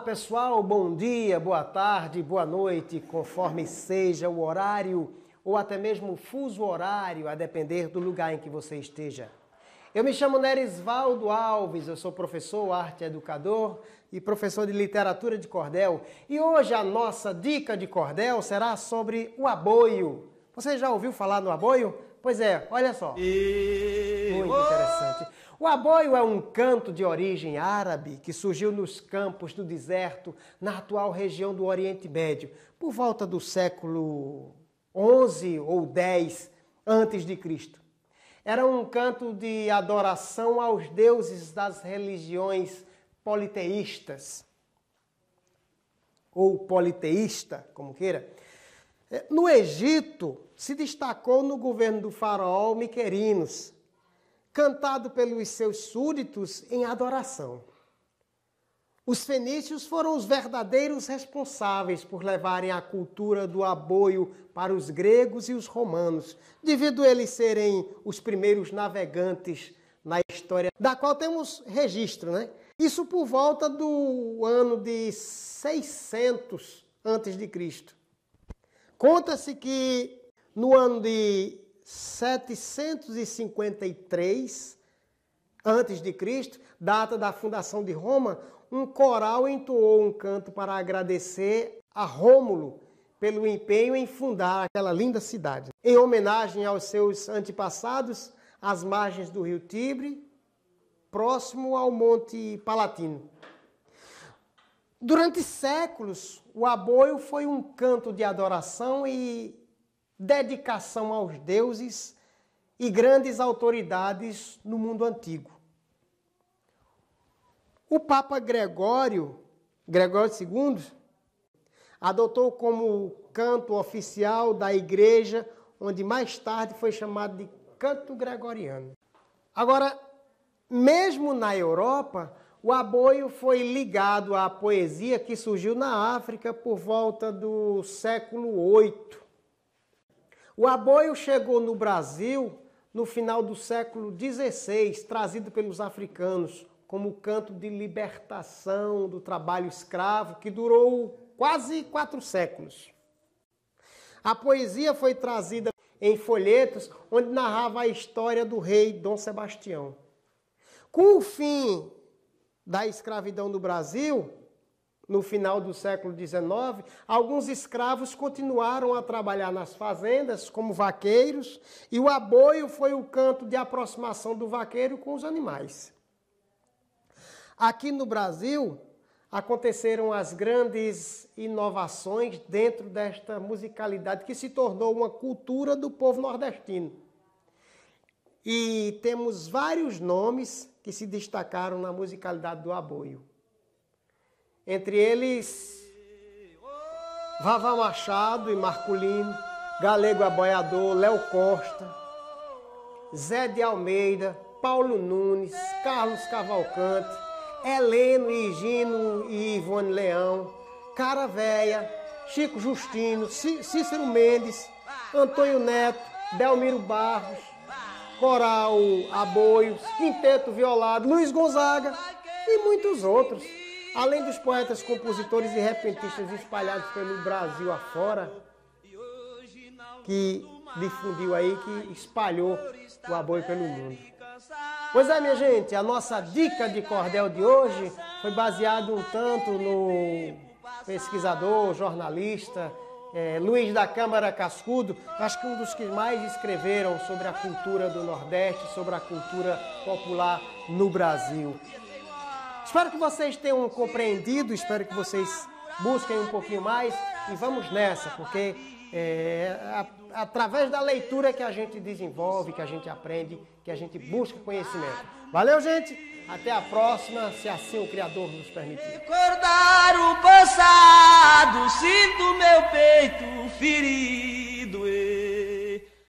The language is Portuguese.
pessoal, bom dia, boa tarde, boa noite, conforme seja o horário ou até mesmo o fuso horário, a depender do lugar em que você esteja. Eu me chamo Nerisvaldo Alves, eu sou professor, arte educador e professor de literatura de cordel. E hoje a nossa dica de cordel será sobre o aboio. Você já ouviu falar no aboio? Pois é, olha só. Muito interessante. O aboio é um canto de origem árabe que surgiu nos campos do deserto, na atual região do Oriente Médio, por volta do século 11 ou 10 antes de Cristo. Era um canto de adoração aos deuses das religiões politeístas ou politeísta, como queira. No Egito, se destacou no governo do faraó Miquerinos, cantado pelos seus súditos em adoração. Os fenícios foram os verdadeiros responsáveis por levarem a cultura do aboio para os gregos e os romanos, devido eles serem os primeiros navegantes na história, da qual temos registro, né? Isso por volta do ano de 600 antes de Cristo. Conta-se que no ano de 753 antes de Cristo, data da fundação de Roma, um coral entoou um canto para agradecer a Rômulo pelo empenho em fundar aquela linda cidade. Em homenagem aos seus antepassados, às margens do rio Tibre, próximo ao Monte Palatino. Durante séculos, o aboio foi um canto de adoração e dedicação aos deuses e grandes autoridades no mundo antigo. O Papa Gregório, Gregório II, adotou como canto oficial da igreja, onde mais tarde foi chamado de canto gregoriano. Agora, mesmo na Europa, o aboio foi ligado à poesia que surgiu na África por volta do século VIII. O aboio chegou no Brasil no final do século XVI, trazido pelos africanos como canto de libertação do trabalho escravo, que durou quase quatro séculos. A poesia foi trazida em folhetos onde narrava a história do rei Dom Sebastião. Com o fim da escravidão no Brasil, no final do século XIX, alguns escravos continuaram a trabalhar nas fazendas como vaqueiros, e o aboio foi o canto de aproximação do vaqueiro com os animais. Aqui no Brasil, aconteceram as grandes inovações dentro desta musicalidade que se tornou uma cultura do povo nordestino. E temos vários nomes que se destacaram na musicalidade do aboio. Entre eles, Vavá Machado e Marculino, Galego Aboiador, Léo Costa, Zé de Almeida, Paulo Nunes, Carlos Cavalcante, Heleno e Higino e Ivone Leão, Cara Véia, Chico Justino, Cícero Mendes, Antônio Neto, Delmiro Barros, Coral Aboios, Quinteto Violado, Luiz Gonzaga e muitos outros. Além dos poetas, compositores e repentistas espalhados pelo Brasil afora, que difundiu aí, que espalhou o aboio pelo mundo. Pois é, minha gente, a nossa dica de cordel de hoje foi baseada um tanto no pesquisador, jornalista, é, Luiz da Câmara Cascudo, acho que um dos que mais escreveram sobre a cultura do Nordeste, sobre a cultura popular no Brasil. Espero que vocês tenham compreendido, espero que vocês busquem um pouquinho mais e vamos nessa, porque é a, através da leitura que a gente desenvolve, que a gente aprende, que a gente busca conhecimento. Valeu, gente! Até a próxima, se assim o Criador nos permitir. Recordar o passado, sinto meu peito ferir.